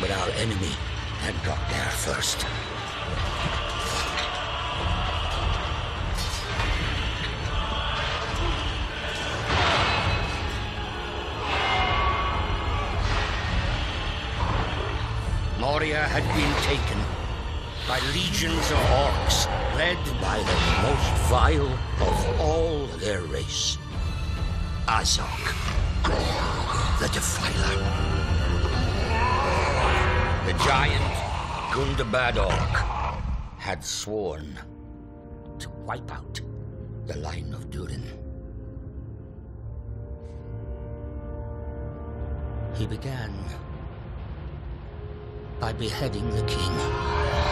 But our enemy had got there first. Moria had been taken by legions of orcs, led by the most vile of all their race, Azog, the Defiler. The giant Gundabad Orc had sworn to wipe out the line of Durin. He began by beheading the king.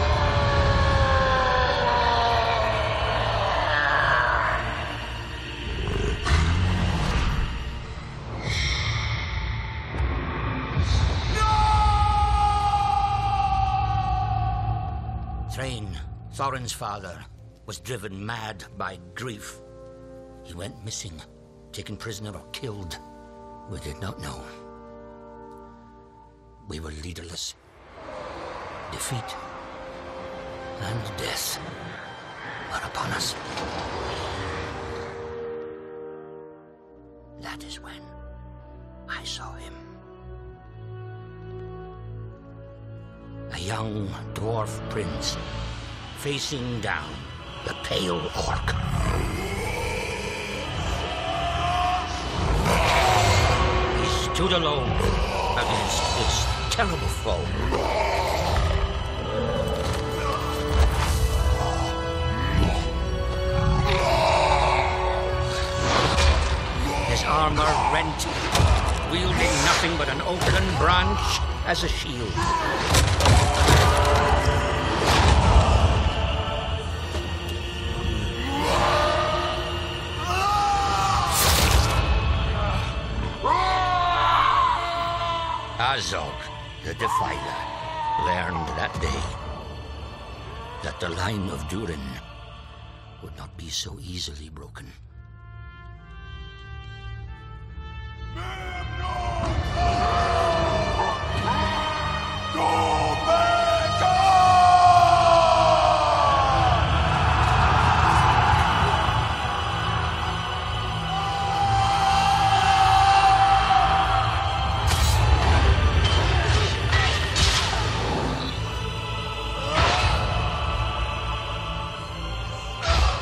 Thrain, Thorin's father, was driven mad by grief. He went missing, taken prisoner or killed. We did not know. We were leaderless. Defeat and death were upon us. That is when I saw him. A young dwarf prince facing down the pale orc. He stood alone against this terrible foe. His armor rent, wielding nothing but an oaken branch as a shield. Azog, the Defiler, learned that day that the line of Durin would not be so easily broken.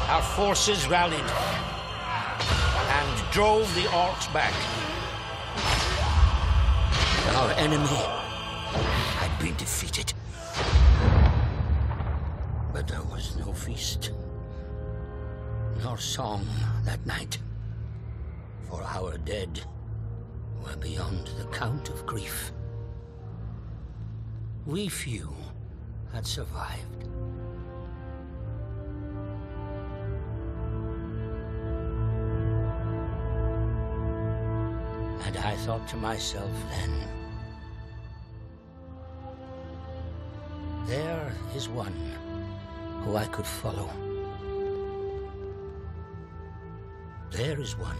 Our forces rallied and drove the orcs back. Our enemy had been defeated. But there was no feast, nor song that night, for our dead were beyond the count of grief. We few had survived. And I thought to myself then, there is one who I could follow. There is one